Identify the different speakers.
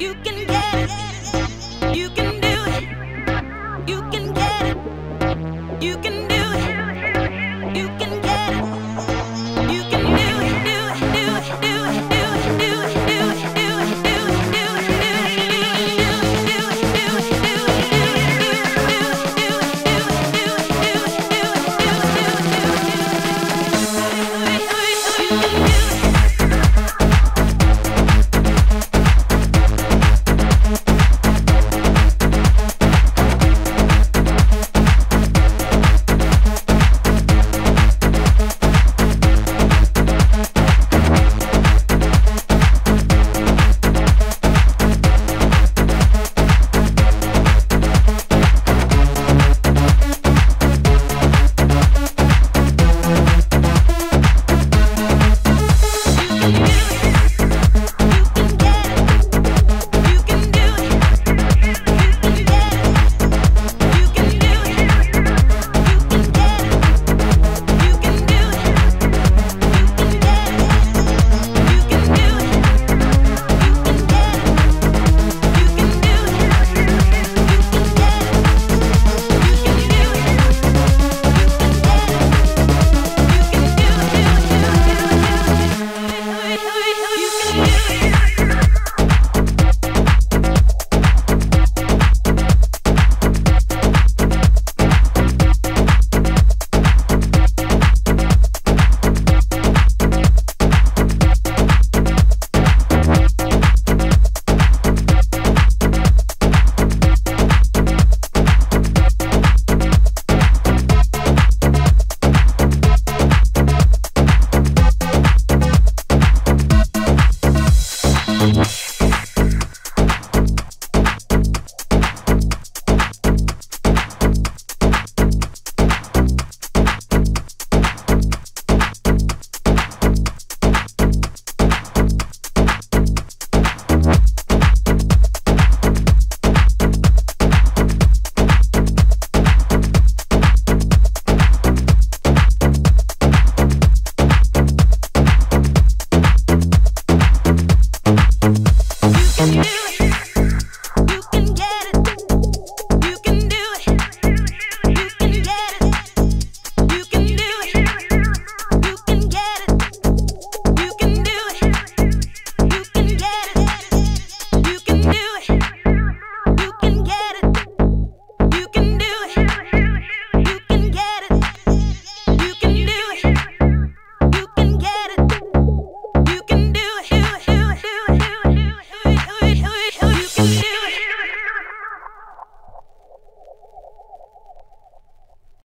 Speaker 1: You can